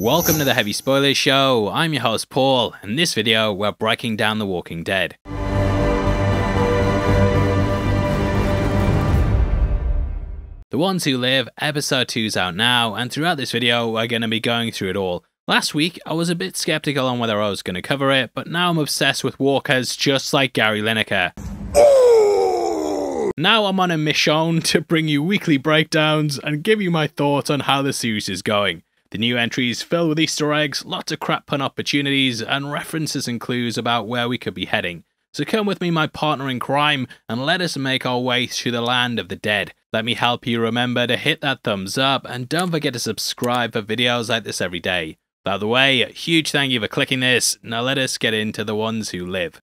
Welcome to the Heavy Spoilers Show. I'm your host Paul. In this video, we're breaking down The Walking Dead. The Ones Who Live, episode 2 is out now, and throughout this video, we're going to be going through it all. Last week, I was a bit skeptical on whether I was going to cover it, but now I'm obsessed with walkers just like Gary Lineker. Now I'm on a mission to bring you weekly breakdowns and give you my thoughts on how the series is going. The new entries filled with Easter eggs, lots of crap pun opportunities, and references and clues about where we could be heading. So come with me, my partner in crime, and let us make our way through the land of the dead. Let me help you remember to hit that thumbs up, and don't forget to subscribe for videos like this every day. By the way, huge thank you for clicking this. Now let us get into the ones who live.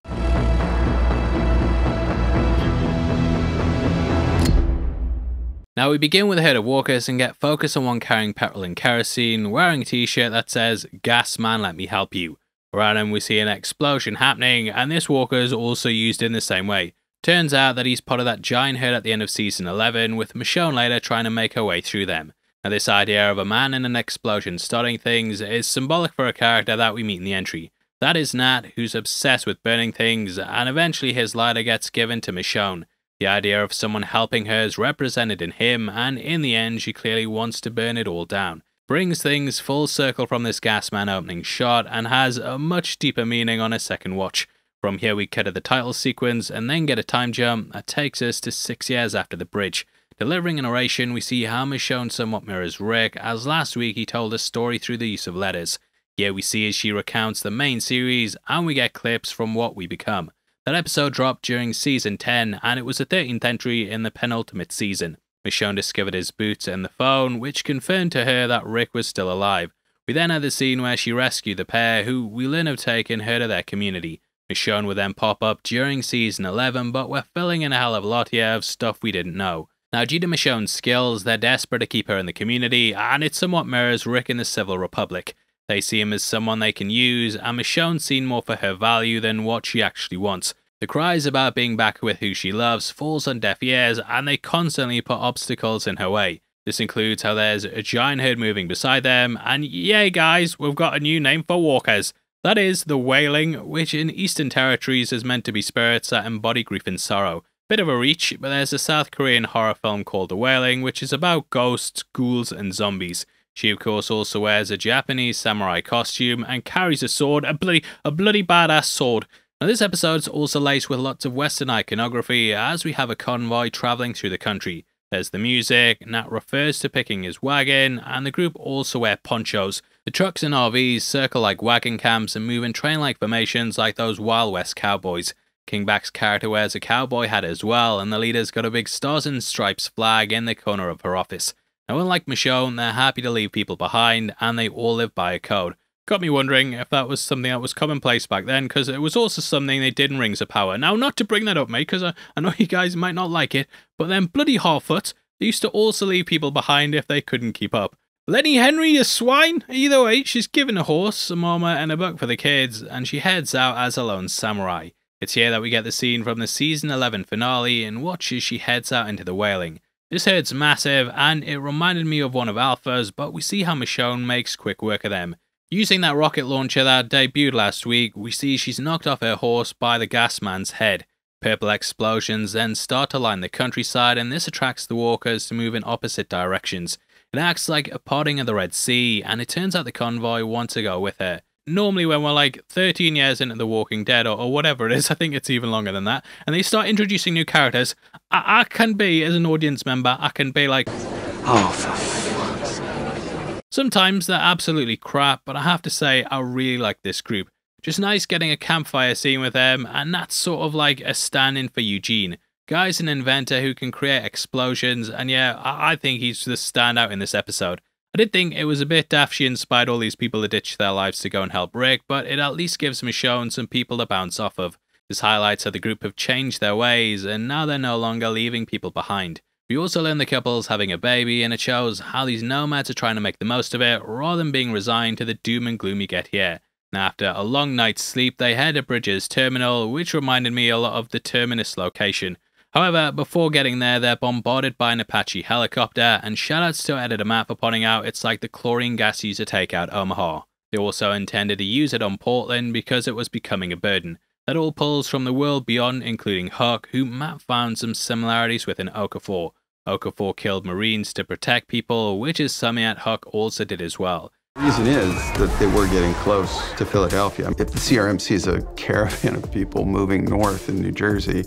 Now we begin with a herd of walkers and get focused on one carrying petrol and kerosene, wearing a t-shirt that says, Gas man let me help you. Around him we see an explosion happening, and this walker is also used in the same way. Turns out that he's part of that giant herd at the end of season 11, with Michonne later trying to make her way through them. Now this idea of a man in an explosion starting things is symbolic for a character that we meet in the entry. That is Nat, who's obsessed with burning things, and eventually his lighter gets given to Michonne. The idea of someone helping her is represented in him, and in the end, she clearly wants to burn it all down. Brings things full circle from this Gasman opening shot and has a much deeper meaning on a second watch. From here, we cut to the title sequence and then get a time jump that takes us to six years after the bridge. Delivering an oration, we see how Michonne somewhat mirrors Rick, as last week he told a story through the use of letters. Here we see as she recounts the main series, and we get clips from what we become. That episode dropped during season 10, and it was the 13th entry in the penultimate season. Michonne discovered his boots and the phone, which confirmed to her that Rick was still alive. We then had the scene where she rescued the pair, who we learn have taken her to their community. Michonne would then pop up during season 11, but we're filling in a hell of a lot here of stuff we didn't know. Now, due to Michonne's skills, they're desperate to keep her in the community, and it somewhat mirrors Rick in the Civil Republic. They see him as someone they can use, and Michonne's seen more for her value than what she actually wants. The cries about being back with who she loves falls on deaf ears, and they constantly put obstacles in her way. This includes how there's a giant herd moving beside them, and yay guys, we've got a new name for walkers. That is the Wailing, which in Eastern Territories is meant to be spirits that embody grief and sorrow. Bit of a reach, but there's a South Korean horror film called The Wailing, which is about ghosts, ghouls, and zombies. She of course also wears a Japanese samurai costume and carries a sword, a bloody, a bloody badass sword. Now this episode's also laced with lots of western iconography as we have a convoy travelling through the country. There's the music, Nat refers to picking his wagon, and the group also wear ponchos. The trucks and RVs circle like wagon camps and move in train-like formations like those Wild West cowboys. Kingback's character wears a cowboy hat as well, and the leader's got a big stars and stripes flag in the corner of her office. Now unlike Michonne, they're happy to leave people behind, and they all live by a code. Got me wondering if that was something that was commonplace back then, because it was also something they did in Rings of Power. Now, not to bring that up, mate, because I, I know you guys might not like it, but then bloody Harfoot, they used to also leave people behind if they couldn't keep up. Lenny Henry, a swine! Either way, she's given a horse, a mama, and a book for the kids, and she heads out as a lone samurai. It's here that we get the scene from the season 11 finale and watch as she heads out into the wailing. This herd's massive, and it reminded me of one of Alpha's, but we see how Michonne makes quick work of them. Using that rocket launcher that debuted last week, we see she's knocked off her horse by the gas man's head. Purple explosions then start to line the countryside, and this attracts the walkers to move in opposite directions. It acts like a parting of the Red Sea, and it turns out the convoy want to go with her. Normally, when we're like 13 years into The Walking Dead or, or whatever it is, I think it's even longer than that, and they start introducing new characters, I, I can be, as an audience member, I can be like, oh, for Sometimes they're absolutely crap, but I have to say I really like this group. Just nice getting a campfire scene with them, and that's sort of like a stand-in for Eugene. Guy's an inventor who can create explosions, and yeah, I, I think he's the standout in this episode. I did think it was a bit daft she inspired all these people to ditch their lives to go and help Rick, but it at least gives Michonne some people to bounce off of. This highlights how the group have changed their ways, and now they're no longer leaving people behind. We also learn the couple's having a baby, and it shows how these nomads are trying to make the most of it rather than being resigned to the doom and gloom you get here. After a long night's sleep, they head to Bridges Terminal, which reminded me a lot of the Terminus location. However, before getting there, they're bombarded by an Apache helicopter, and shoutouts to Editor Matt for pointing out it's like the chlorine gas used to take out Omaha. They also intended to use it on Portland because it was becoming a burden. That all pulls from the world beyond, including Huck, who Matt found some similarities with in Okafor. Okafor killed Marines to protect people, which is something that Huck also did as well. The reason is that they were getting close to Philadelphia. If the CRM sees a caravan of people moving north in New Jersey,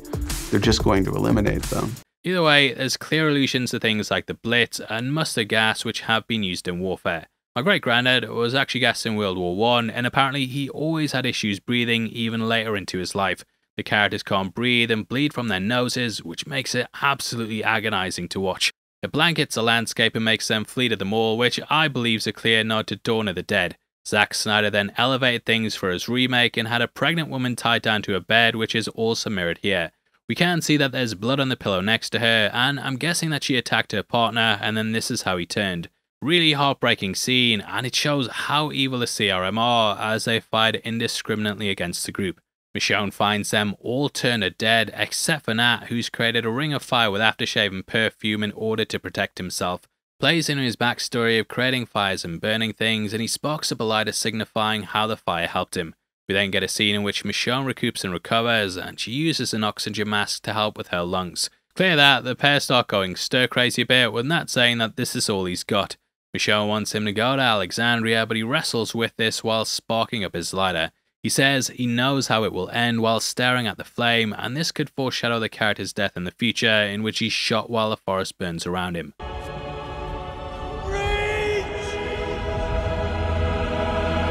they're just going to eliminate them. Either way, there's clear allusions to things like the Blitz and mustard gas, which have been used in warfare. My great granddad was actually gassed in World War One, and apparently he always had issues breathing even later into his life. The characters can't breathe and bleed from their noses, which makes it absolutely agonizing to watch. It blankets the landscape and makes them flee to the mall, which I believe is a clear nod to Dawn of the Dead. Zack Snyder then elevated things for his remake and had a pregnant woman tied down to a bed, which is also mirrored here. We can see that there's blood on the pillow next to her, and I'm guessing that she attacked her partner, and then this is how he turned. Really heartbreaking scene, and it shows how evil the CRM are as they fired indiscriminately against the group. Michonne finds them all turned a dead except for Nat, who's created a ring of fire with aftershave and perfume in order to protect himself. Plays into his backstory of creating fires and burning things, and he sparks up a lighter signifying how the fire helped him. We then get a scene in which Michonne recoups and recovers, and she uses an oxygen mask to help with her lungs. Clear that the pair start going stir crazy a bit, with Nat saying that this is all he's got. Michonne wants him to go to Alexandria, but he wrestles with this while sparking up his lighter. He says he knows how it will end while staring at the flame, and this could foreshadow the character's death in the future, in which he's shot while the forest burns around him.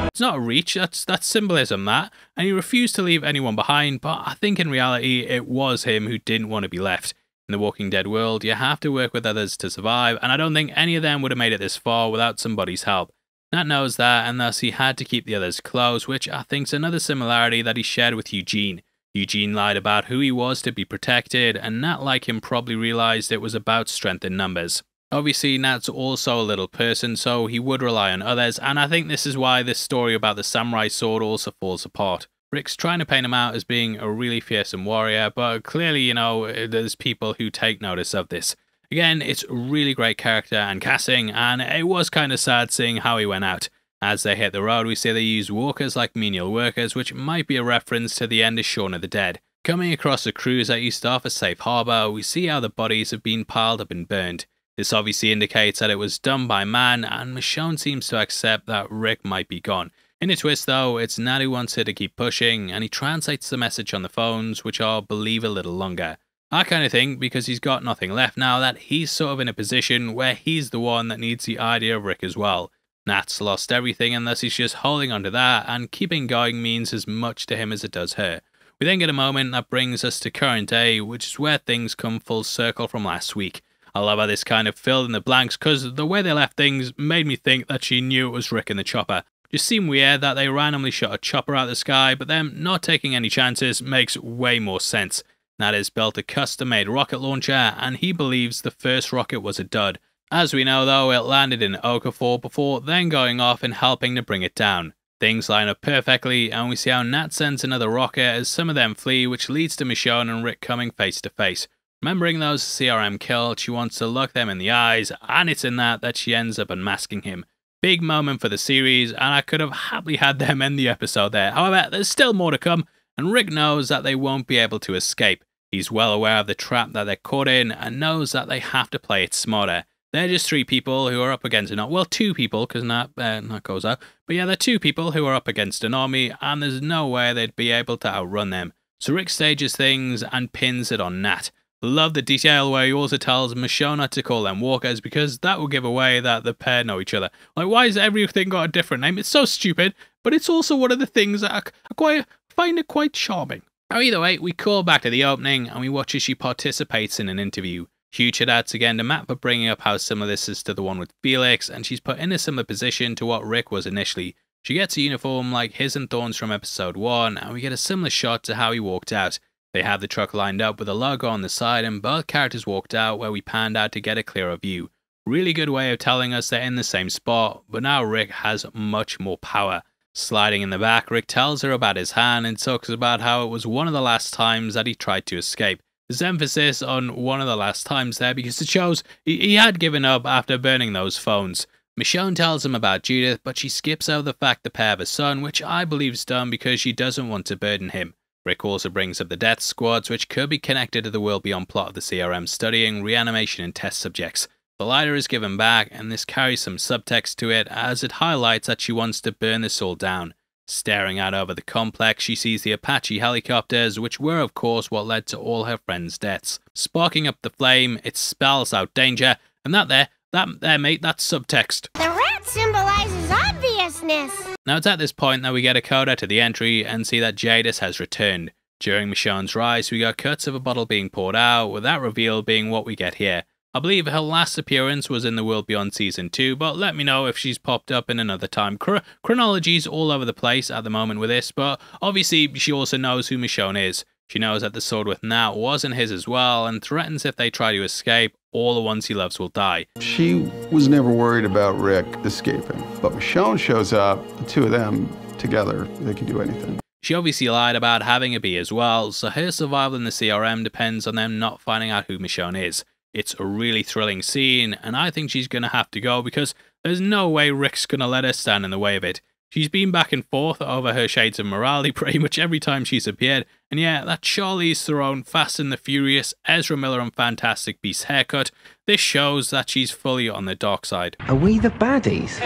It's not a reach, that's that's symbolism that, and he refused to leave anyone behind, but I think in reality it was him who didn't want to be left. In the Walking Dead world, you have to work with others to survive, and I don't think any of them would have made it this far without somebody's help. Nat knows that, and thus he had to keep the others close, which I think's another similarity that he shared with Eugene. Eugene lied about who he was to be protected, and Nat, like him, probably realized it was about strength in numbers. Obviously, Nat's also a little person, so he would rely on others, and I think this is why this story about the samurai sword also falls apart. Rick's trying to paint him out as being a really fearsome warrior, but clearly, you know, there's people who take notice of this. Again, it's really great character and casting, and it was kind of sad seeing how he went out. As they hit the road, we see they use walkers like menial workers, which might be a reference to the end of Shaun of the Dead. Coming across a cruise that used off a safe harbour, we see how the bodies have been piled up and burned. This obviously indicates that it was done by man, and Michonne seems to accept that Rick might be gone. In a twist, though, it's Nat who wants her to keep pushing, and he translates the message on the phones, which I'll believe a little longer. I kind of think because he's got nothing left now that he's sort of in a position where he's the one that needs the idea of Rick as well. Nat's lost everything, and thus he's just holding onto that, and keeping going means as much to him as it does her. We then get a moment that brings us to current day, which is where things come full circle from last week. I love how this kind of filled in the blanks because the way they left things made me think that she knew it was Rick in the chopper. Just seemed weird that they randomly shot a chopper out of the sky, but them not taking any chances makes way more sense. Nat has built a custom made rocket launcher, and he believes the first rocket was a dud. As we know, though, it landed in Okafor before then going off and helping to bring it down. Things line up perfectly, and we see how Nat sends another rocket as some of them flee, which leads to Michonne and Rick coming face to face. Remembering those CRM killed, she wants to look them in the eyes, and it's in that that she ends up unmasking him. Big moment for the series, and I could have happily had them end the episode there. However, there's still more to come, and Rick knows that they won't be able to escape. He's well aware of the trap that they're caught in and knows that they have to play it smarter. They're just three people who are up against an army. well, two people because Nat, uh, Nat goes out. But yeah, they're two people who are up against an army, and there's no way they'd be able to outrun them. So Rick stages things and pins it on Nat. Love the detail where he also tells Michonne to call them walkers because that will give away that the pair know each other. Like, why has everything got a different name? It's so stupid, but it's also one of the things that I quite find it quite charming. Now, either way, we call back to the opening and we watch as she participates in an interview. Huge shout again to Matt for bringing up how similar this is to the one with Felix, and she's put in a similar position to what Rick was initially. She gets a uniform like his and Thorne's from episode 1, and we get a similar shot to how he walked out. They have the truck lined up with a logo on the side, and both characters walked out where we panned out to get a clearer view. Really good way of telling us they're in the same spot, but now Rick has much more power. Sliding in the back, Rick tells her about his hand and talks about how it was one of the last times that he tried to escape. There's emphasis on one of the last times there because it shows he, had given up after burning those phones. Michonne tells him about Judith, but she skips over the fact the pair have a son, which I believe is done because she doesn't want to burden him. Rick also brings up the death squads, which could be connected to the World Beyond plot of the CRM studying reanimation in test subjects. The lighter is given back, and this carries some subtext to it as it highlights that she wants to burn this all down. Staring out over the complex, she sees the Apache helicopters, which were, of course, what led to all her friends' deaths. Sparking up the flame, it spells out danger, and that there, that there, mate, that's subtext. The rat symbolizes obviousness. Now, it's at this point that we get a coda to the entry and see that Jadis has returned. During Michonne's rise, we got cuts of a bottle being poured out, with that reveal being what we get here. I believe her last appearance was in The World Beyond Season 2, but let me know if she's popped up in another time. Chron- chronology's all over the place at the moment with this, but obviously she also knows who Michonne is. She knows that the sword with Nat wasn't his as well, and threatens if they try to escape, all the ones he loves will die. She was never worried about Rick escaping, but Michonne shows up, the two of them together, they can do anything. She obviously lied about having a bee as well, so her survival in the CRM depends on them not finding out who Michonne is. It's a really thrilling scene, and I think she's going to have to go because there's no way Rick's going to let her stand in the way of it. She's been back and forth over her shades of morality pretty much every time she's appeared, and yeah, that Charlize Theron, Fast and the Furious, Ezra Miller and Fantastic Beasts haircut, this shows that she's fully on the dark side. Are we the baddies?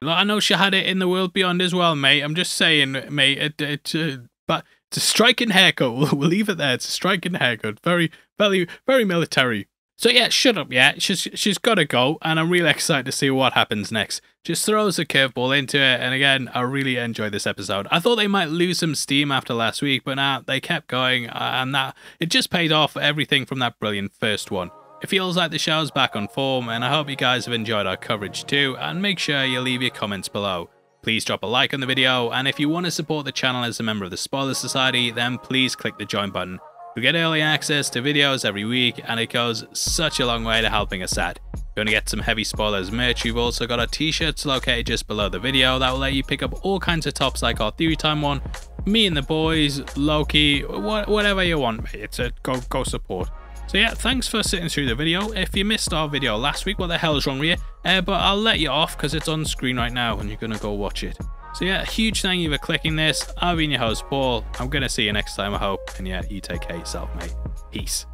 I know she had it in the world beyond as well, mate. I'm just saying, mate. It, it, uh, but it's a striking haircut. We'll, we'll leave it there. It's a striking haircut. Very, very, very military. So yeah, shut up, yeah. She's she's got to go, and I'm really excited to see what happens next. Just throws a curveball into it, and again, I really enjoyed this episode. I thought they might lose some steam after last week, but now they kept going, uh, and that it just paid off everything from that brilliant first one. It feels like the show's back on form, and I hope you guys have enjoyed our coverage too, and make sure you leave your comments below. Please drop a like on the video, and if you want to support the channel as a member of the Spoiler Society, then please click the join button. You get early access to videos every week, and it goes such a long way to helping us out. If you want to get some heavy spoilers merch, you've also got our t-shirts located just below the video that will let you pick up all kinds of tops like our Theory Time one, me and the boys, Loki, wh whatever you want. It's a go go support. So yeah, thanks for sitting through the video. If you missed our video last week, what the hell is wrong with you? Uh, but I'll let you off because it's on screen right now and you're going to go watch it. So yeah, huge thank you for clicking this. I've been your host, Paul. I'm going to see you next time, I hope. And yeah, you take care yourself, mate. Peace.